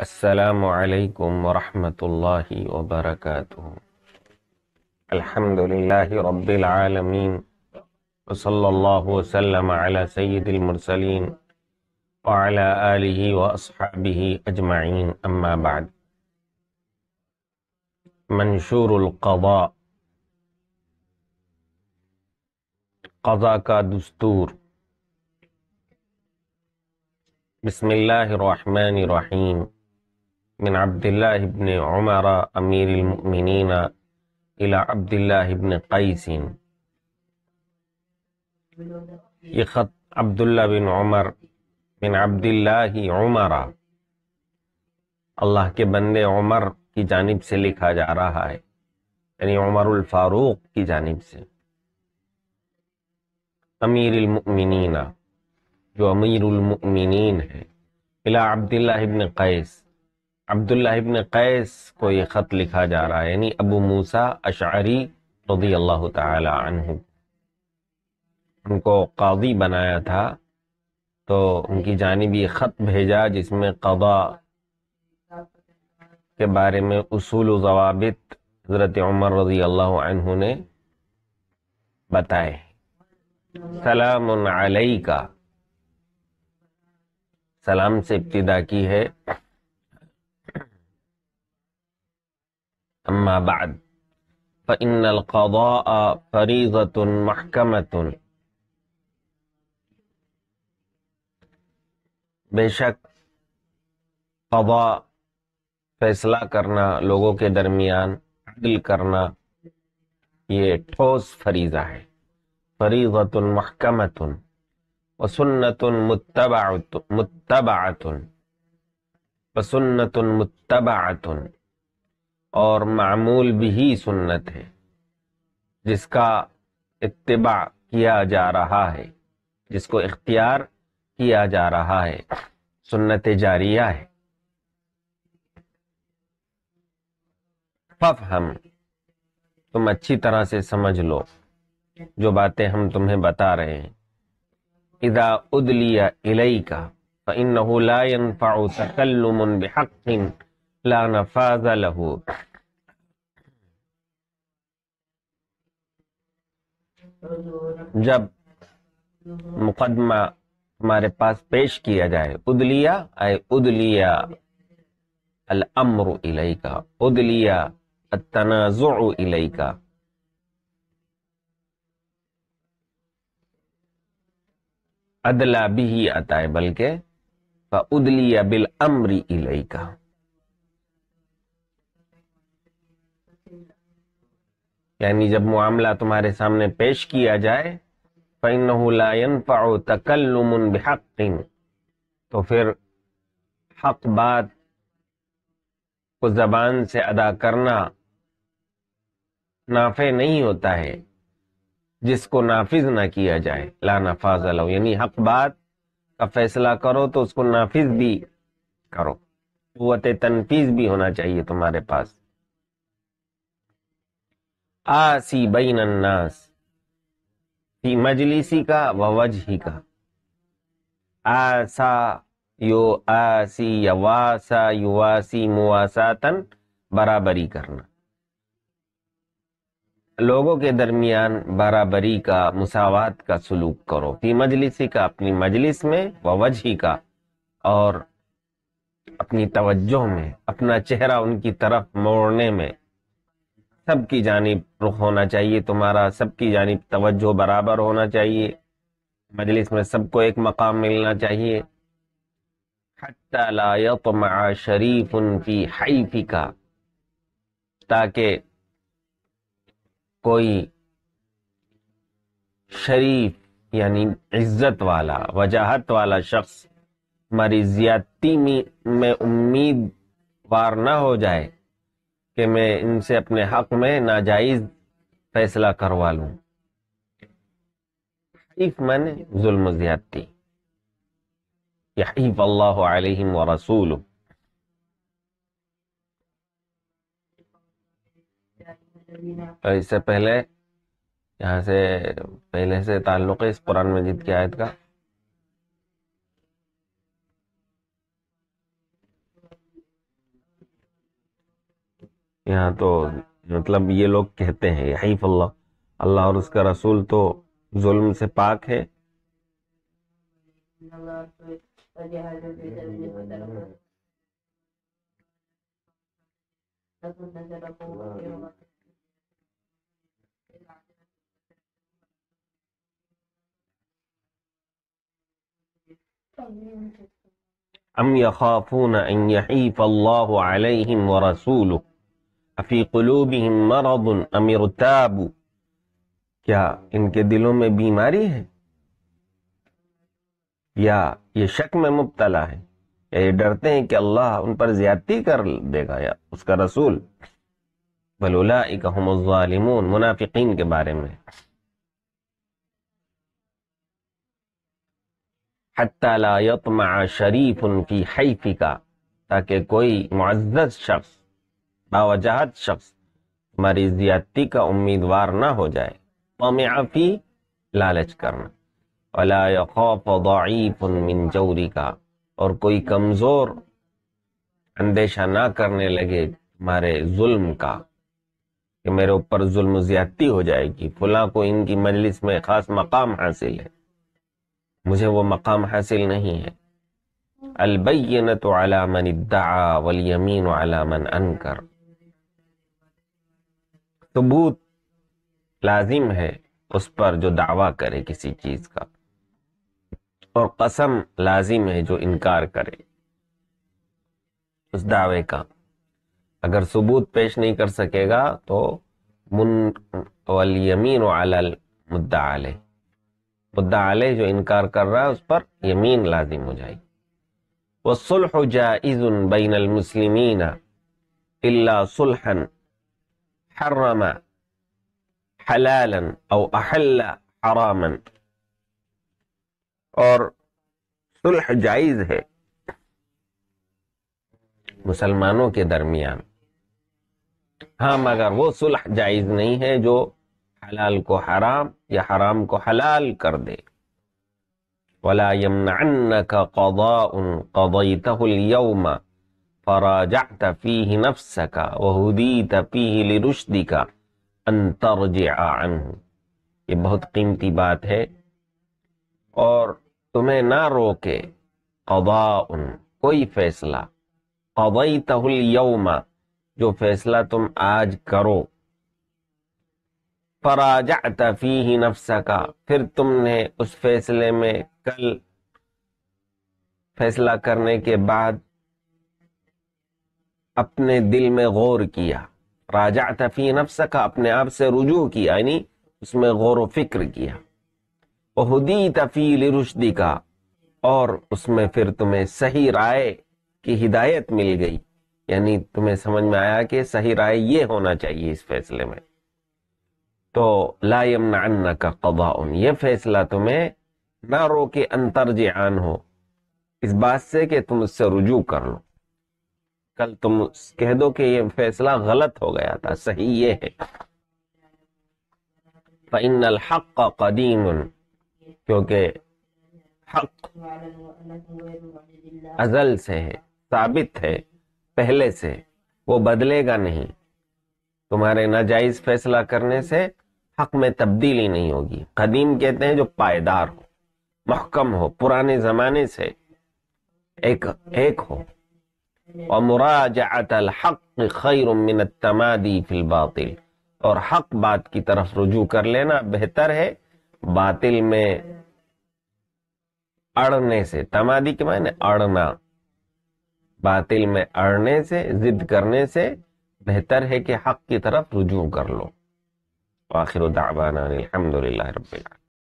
السلام عليكم ورحمة الله وبركاته. الحمد لله رب العالمين وصلى الله وسلم على سيد المرسلين وعلى آله وأصحابه أجمعين. أما بعد منشور القضاء قضاء دستور. بسم الله الرحمن الرحيم. من عبد الله بن عمر أمير المؤمنين إلى عبد الله بن قيس. يخط عبد الله بن عمر من عبد الله عمر. الله کے بندے عمر کی جانب سے لکھا جا رہا ہے یعنی عمر الفاروق کی جانب سے. امیر المؤمنین جو امیر المؤمنین ہے إلى عبد الله بن قیس عبداللہ ابن قیس کو یہ خط لکھا جا رہا ہے یعنی ابو موسا اشعری رضی اللہ تعالی عنہ۔ ان کو قاضی بنایا تھا، تو ان کی جانب یہ خط بھیجا جس میں قضاء کے بارے میں اصول و ضوابط حضرت عمر رضی اللہ عنہ نے بتائے۔ سلام علیکہ۔ سلام سے ابتدا کی ہے۔ اما بعد، فإن القضاء فریضة محکمة بے شک، قضاء فیصلہ کرنا، لوگوں کے درمیان عدل کرنا، یہ ٹھوس فریضہ ہے. فریضة محکمة وسنت متبعت متبعت وسنت متبعت اور معمول بھی سنت ہے، جس کا اتباع کیا جا رہا ہے، جس کو اختیار کیا جا رہا ہے، سنت جاریہ ہے۔ ففہم تم اچھی طرح سے سمجھ لو جو باتیں ہم تمہیں بتا رہے ہیں۔ اذا ادلی الیک فانه لا ينفع تکلم بحق۔ لا نفاذ له. جب مقدمہ ہمارے پاس پیش کیا جائے ادلیا اے ادلیا الامر الیکا ادلیا التنازع الیکا ادلا بھی ہی آتا ہے بلکہ ادلی بل امری یعنی جب معاملہ تمہارے سامنے پیش کیا جائے تکلم بحق۔ تو پھر حق بات کو زبان سے ادا کرنا نافع نہیں ہوتا ہے، جس کو نافذ نہ کیا جائے۔ لا نفاذ لو یعنی حق بات کا فیصلہ کرو تو اس کو نافذ بھی کرو۔ قوت تنفیذ بھی ہونا چاہیے تمہارے پاس۔ آسی بین الناس۔ فی مجلسی کا و کا۔ آسا یو آسی یا واسا یو واسی مواساتن برابری کرنا۔ لوگوں کے درمیان برابری کا، مساوات کا سلوک کرو۔ فی مجلسی کا، اپنی مجلس میں و وجہ کا۔ اور اپنی توجہ میں، اپنا چہرہ ان کی طرف موڑنے میں۔ سب کی جانب رخ ہونا چاہیے، تمہارا سب کی جانب توجہ برابر ہونا چاہیے۔ مجلس میں سب کو ایک مقام ملنا چاہیے۔ لا يطمع شریف فی حیفی کا تاکہ کوئی شریف یعنی عزت والا، وجاہت والا شخص ہماری زیادتی میں امید وار نہ ہو جائے۔ کہ میں ان سے اپنے حق میں ناجائز فیصلہ کروا لوں۔ حیف میں نے ظلم زیادتی یحیف اللہ علیہم و رسول اس سے پہلے، یہاں سے پہلے سے تعلق ہے اس قرآن مجید کی آیت کا۔ یہاں تو مطلب یہ لوگ کہتے ہیں حیف اللہ اللہ اور اس کا رسول تو ظلم سے پاک ہے۔ ام يخافون ان يحيف الله عليهم ورسوله؟ افي قلوبهم مرض ام ارتابوا کیا ان کے دلوں میں بیماری ہے؟ یا یہ شک میں مبتلا ہے؟ یا یہ ڈرتے ہیں کہ اللہ ان پر زیادتی کر دے گا یا اس کا رسول؟ بلولائک هم الظالمون، منافقین کے بارے میں۔ حتی لا یطمع شریف فی حیفکا، تاکہ کوئی معزز شخص باوجہت شخص تمہاری زیادتی کا امیدوار نہ ہو جائے، طمع لالچ کرنا۔ ولا يخاف ضعیف من جورکا اور کوئی کمزور اندیشہ نہ کرنے لگے تمہارے ظلم کا کہ میرے اوپر ظلم زیادتی ہو جائے گی۔ فلاں کو ان کی مجلس میں خاص مقام حاصل ہے۔ مجھے وہ مقام حاصل نہیں ہے۔ البینت علی من ادعا والیمین علی من انکر۔ ثبوت لازم ہے اس پر جو دعویٰ کرے کسی چیز کا۔ اور قسم لازم ہے جو انکار کرے۔ اس دعوے کا۔ اگر ثبوت پیش نہیں کر سکے گا تو من والیمین علی المدعا علیہ۔ مدعا علیہ جو انکار کر رہا ہے اس پر یمین لازم ہو جائے۔ والصلح جائز بین المسلمین الا صلحا حرم حلالا أو أحل حراما. اور صلح جائز ہے مسلمانوں کے درمیان. ہاں مگر وہ صلح جائز نہیں ہے جو حلال کو حرام یا حرام کو حلال کر دے. وَلَا يَمْنَعَنَّكَ قَضَاءٌ قَضَيْتَهُ الْيَوْمَ فراجعت فيه نفسك وهديت فيه لرشدك ان ترجع عنه یہ بہت قیمتی بات ہے۔ اور تمہیں نہ روکے قضاء کوئی فیصلہ۔ قضیتہ اليوم جو فیصلہ تم آج کرو۔ فراجعت فیہ نفسکا پھر تم نے اس فیصلے میں کل فیصلہ کرنے کے بعد اپنے دل میں غور کیا۔ راجعت فی نفسکا اپنے آپ سے رجوع کیا یعنی اس میں غور و فکر کیا۔ وہدیت فی لرشدی کا اور اس میں پھر تمہیں صحیح رائے کی ہدایت مل گئی۔ یعنی تمہیں سمجھ میں آیا کہ صحیح رائے یہ ہونا چاہیے اس فیصلے میں۔ تو لا یمنعن کا قضاء، یہ فیصلہ تمہیں نہ رو کے انترجان ہو۔ اس بات سے کہ تم اس سے رجوع کر لو۔ کل تم کہہ دو کہ یہ فیصلہ غلط ہو گیا تھا، صحیح یہ ہے۔ فَإِنَّ الْحَقَّ قَدِيمٌ۔ کیونکہ حق ازل سے ہے، ثابت ہے، پہلے سے، وہ بدلے گا نہیں۔ تمہارے ناجائز فیصلہ کرنے سے حق میں تبدیلی نہیں ہوگی۔ قدیم کہتے ہیں جو پائیدار ہو، محکم ہو، پرانے زمانے سے ایک ایک ہو۔ ومراجعت الحق خیر من التمادی فی الباطل۔ اور حق بات کی طرف رجوع کر لینا بہتر ہے۔ باطل میں اڑنے سے، تمادی کے معنی اڑنا۔ باطل میں اڑنے سے، ضد کرنے سے بہتر ہے کہ حق کی طرف رجوع کر لو۔ آخر دعوانا الحمد للہ رب العالمين